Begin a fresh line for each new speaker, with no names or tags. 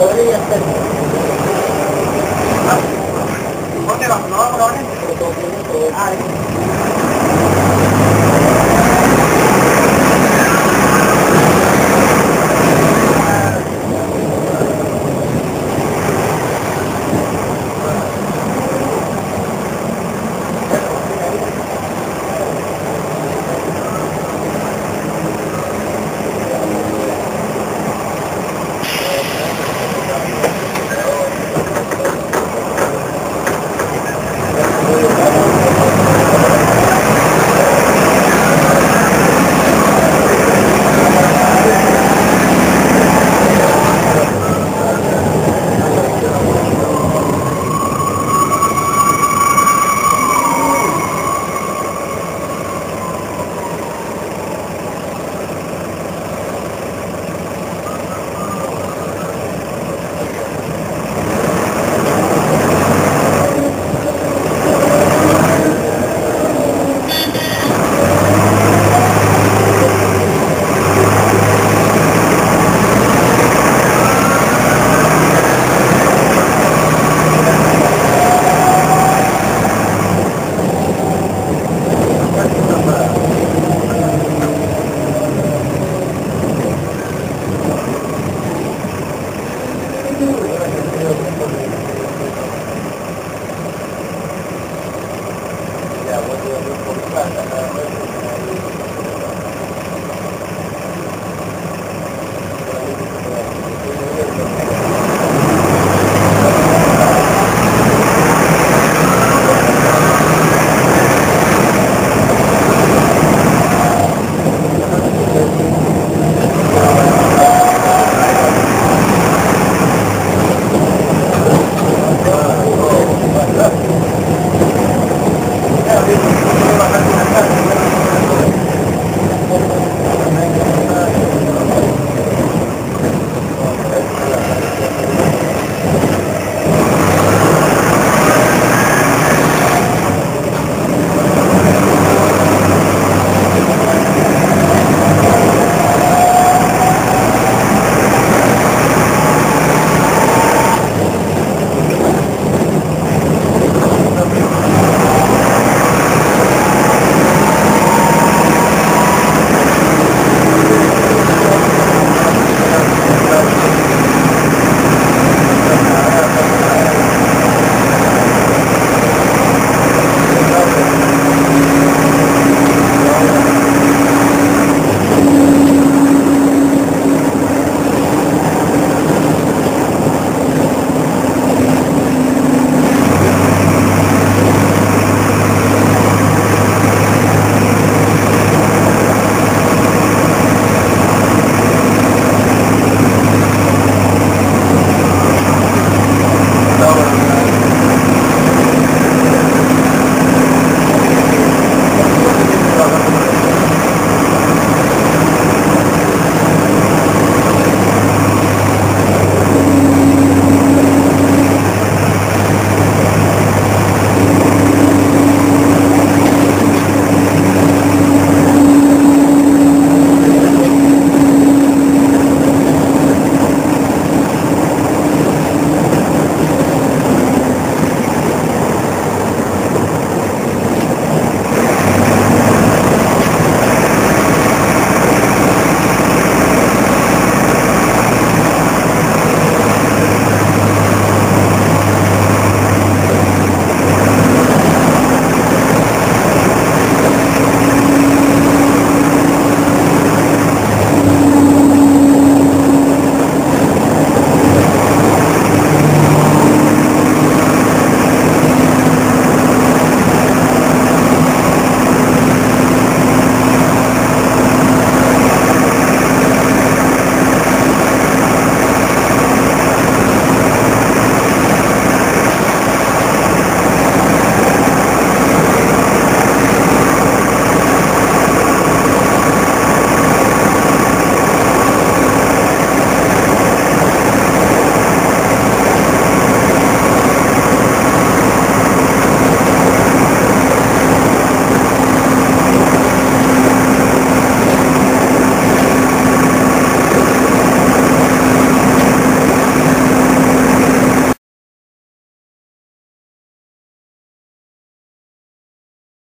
それやったん